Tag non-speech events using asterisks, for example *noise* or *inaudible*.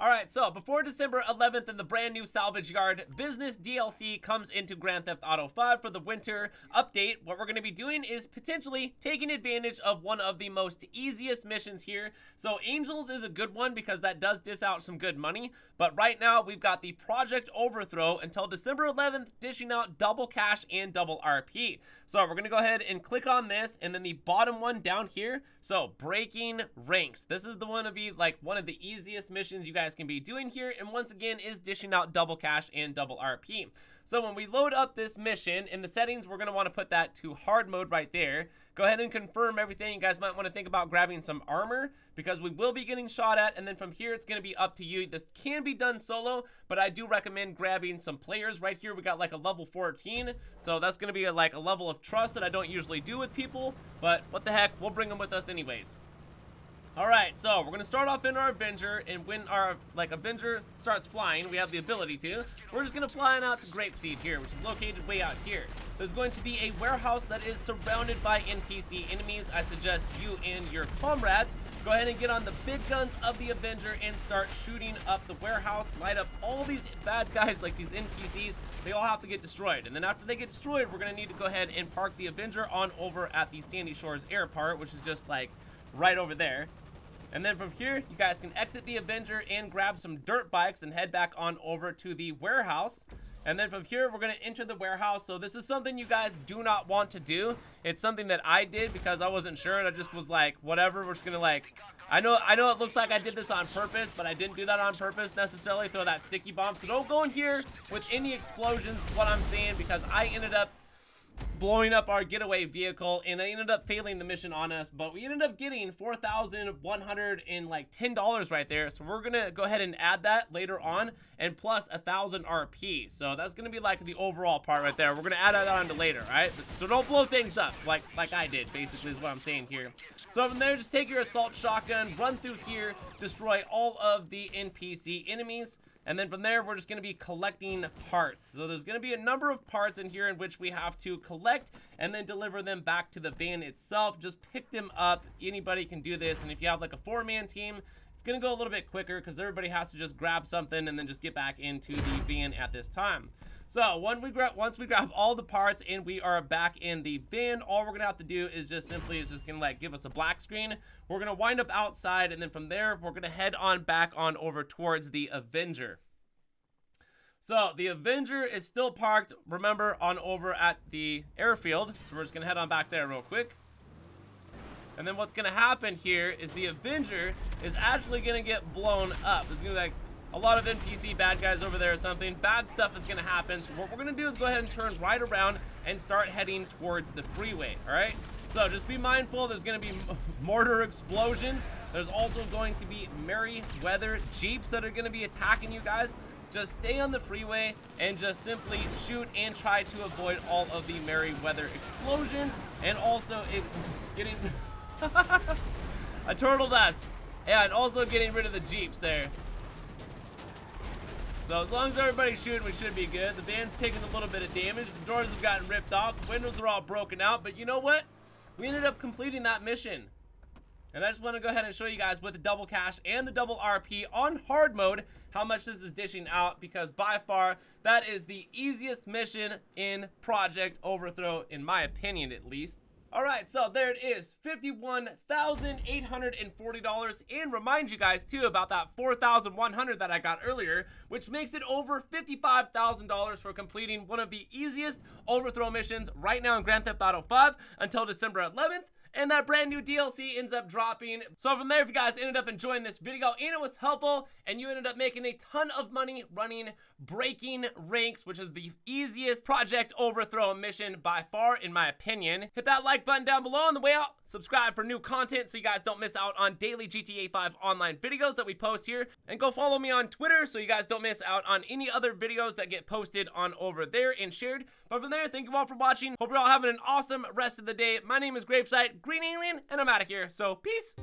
Alright, so before December 11th and the brand new Salvage Yard Business DLC comes into Grand Theft Auto 5 for the winter update, what we're going to be doing is potentially taking advantage of one of the most easiest missions here. So Angels is a good one because that does dish out some good money, but right now we've got the Project Overthrow until December 11th dishing out double cash and double RP. So we're going to go ahead and click on this and then the bottom one down here. So breaking ranks. This is the one to be like one of the easiest missions you guys guys can be doing here, and once again is dishing out double cash and double RP. So when we load up this mission, in the settings, we're going to want to put that to hard mode right there. Go ahead and confirm everything. You guys might want to think about grabbing some armor because we will be getting shot at. And then from here, it's going to be up to you. This can be done solo, but I do recommend grabbing some players. Right here, we got like a level 14. So that's going to be a, like a level of trust that I don't usually do with people. But what the heck, we'll bring them with us anyways. Alright, so we're gonna start off in our Avenger, and when our, like, Avenger starts flying, we have the ability to, we're just gonna fly on out to Grapeseed here, which is located way out here. There's going to be a warehouse that is surrounded by NPC enemies. I suggest you and your comrades go ahead and get on the big guns of the Avenger and start shooting up the warehouse, light up all these bad guys like these NPCs. They all have to get destroyed. And then after they get destroyed, we're gonna need to go ahead and park the Avenger on over at the Sandy Shores Airport, which is just like right over there. And then from here, you guys can exit the Avenger and grab some dirt bikes and head back on over to the warehouse. And then from here, we're going to enter the warehouse. So this is something you guys do not want to do. It's something that I did because I wasn't sure. And I just was like, whatever, we're just going to like... I know I know it looks like I did this on purpose, but I didn't do that on purpose necessarily. Throw that sticky bomb. So don't go in here with any explosions, what I'm saying, because I ended up blowing up our getaway vehicle and I ended up failing the mission on us but we ended up getting four thousand one hundred and like ten dollars right there so we're gonna go ahead and add that later on and plus a thousand RP so that's gonna be like the overall part right there. We're gonna add that on to later right? So don't blow things up like like I did basically is what I'm saying here. So from there just take your assault shotgun run through here destroy all of the NPC enemies and then from there, we're just going to be collecting parts. So there's going to be a number of parts in here in which we have to collect and then deliver them back to the van itself. Just pick them up. Anybody can do this. And if you have like a four-man team, it's going to go a little bit quicker because everybody has to just grab something and then just get back into the van at this time. So when we grab, once we grab all the parts and we are back in the van, all we're gonna have to do is just simply is just gonna like give us a black screen. We're gonna wind up outside and then from there, we're gonna head on back on over towards the Avenger. So the Avenger is still parked, remember, on over at the airfield. So we're just gonna head on back there real quick. And then what's gonna happen here is the Avenger is actually gonna get blown up. It's gonna be like a lot of NPC bad guys over there or something. Bad stuff is gonna happen. So what we're gonna do is go ahead and turn right around and start heading towards the freeway, all right? So just be mindful, there's gonna be *laughs* mortar explosions. There's also going to be Merryweather Jeeps that are gonna be attacking you guys. Just stay on the freeway and just simply shoot and try to avoid all of the Merryweather explosions and also it *laughs* getting *laughs* a turtle dust. Yeah, and also getting rid of the Jeeps there. So as long as everybody's shooting, we should be good. The van's taking a little bit of damage. The doors have gotten ripped off. The windows are all broken out. But you know what? We ended up completing that mission. And I just want to go ahead and show you guys with the double cash and the double RP on hard mode how much this is dishing out because by far that is the easiest mission in Project Overthrow in my opinion at least. Alright, so there it is, $51,840 and remind you guys too about that 4,100 that I got earlier, which makes it over $55,000 for completing one of the easiest overthrow missions right now in Grand Theft Auto 5 until December 11th and that brand new DLC ends up dropping. So from there, if you guys ended up enjoying this video and it was helpful and you ended up making a ton of money running Breaking Ranks, which is the easiest project overthrow mission by far, in my opinion, hit that like button down below on the way out. Subscribe for new content so you guys don't miss out on daily GTA 5 online videos that we post here. And go follow me on Twitter so you guys don't miss out on any other videos that get posted on over there and shared. But from there, thank you all for watching. Hope you're all having an awesome rest of the day. My name is Gravesight. Green Alien, and I'm out of here. So, peace.